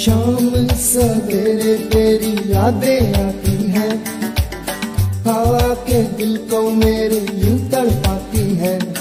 शाम सवेरे तेरी यादें आती हैं। हवा के दिल को मेरे यूँ तड़पाती है।